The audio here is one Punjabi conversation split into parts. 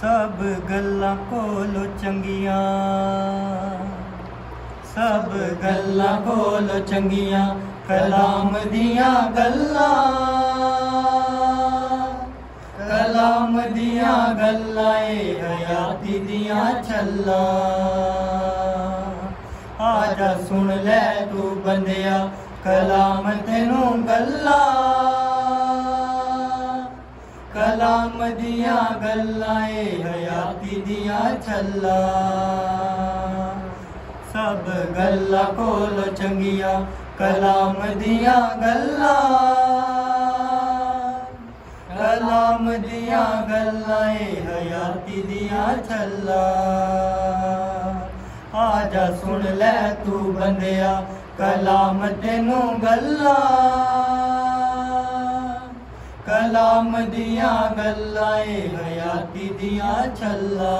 ਸਭ ਗੱਲਾਂ ਕੋਲੋਂ ਚੰਗੀਆਂ। ਸਭ ਗੱਲਾਂ ਕੋਲੋਂ ਚੰਗੀਆਂ, ਕਲਾਮ ਦੀਆਂ ਗੱਲਾਂ। ਕਲਾਮ ਦੀਆਂ ਗੱਲਾਂ ਏ ਹਯਾਤੀ ਦੀਆਂ ਛੱਲਾਂ। ਆ ਜਾ ਸੁਣ ਲੈ ਤੂੰ ਬੰਦਿਆ, ਕਲਾਮ ਤੈਨੂੰ ਗੱਲਾਂ। ਕਲਾਮ ਦੀਆਂ ਗੱਲਾਂ ਏ ਹਯਾਤੀ ਦੀਆਂ ਛੱਲਾਂ ਸਭ ਗੱਲਾਂ ਕੋਲ ਚੰਗੀਆਂ ਕਲਾਮ ਦੀਆਂ ਗੱਲਾਂ ਕਲਾਮ ਦੀਆਂ ਗੱਲਾਂ ਏ ਹਯਾਤੀ ਦੀਆਂ ਛੱਲਾਂ ਆ ਜਾ ਸੁਣ ਲੈ ਤੂੰ ਬੰਦਿਆ ਕਲਾਮ ਦੀਆਂ ਗੱਲਾਂ ਏ ਹਯਾਤੀ ਦੀਆਂ ਛੱਲਾਂ।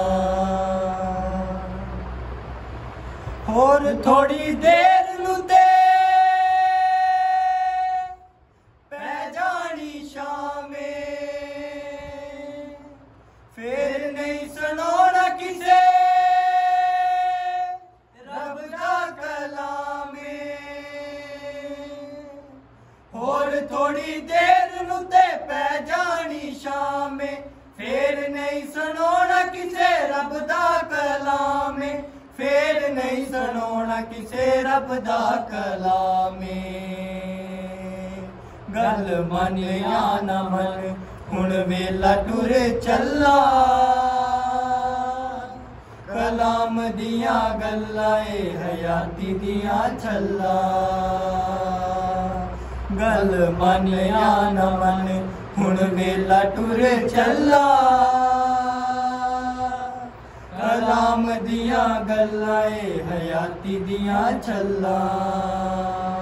ਹੋਰ ਥੋੜੀ ਦੇਰ ਨੂੰ ਤੇ ਹੋਰ ਥੋੜੀ ਦੇਰ ਨੂੰ ਤੇ ਪੈ ਜਾਣੀ ਸ਼ਾਮੇ। ਫੇਰ ਨਹੀਂ ਸੁਣਾਉਣਾ ਕਿਸੇ ਰੱਬ ਦਾ ਕਲਾਮੇ। ਫੇਰ ਨਹੀਂ ਸੁਣਾਉਣਾ ਕਿਸੇ ਰੱਬ ਦਾ ਕਲਾਮੇ। ਗੱਲ ਮੰਨ ਜਾਂ ਨਾ ਮੰਨ, ਹੁਣ ਵੇਲਾ ਟੁਰ ਚੱਲਾ। ਕਲਾਮ ਦੀਆਂ ਗੱਲਾਂ ਏ ਹਯਾਤੀ ਦੀਆਂ ਛੱਲਾਂ। ਗੱਲ ਮੰਨ ਜਾਂ ਨਾ ਮੰਨ, ਹੁਣ ਵੇਲਾ ਟੁਰ ਚੱਲਾ। ਕਲਾਮ ਦੀਆਂ ਗੱਲਾਂ ਏ, ਹਯਾਤੀ ਦੀਆਂ ਛੱਲਾਂ।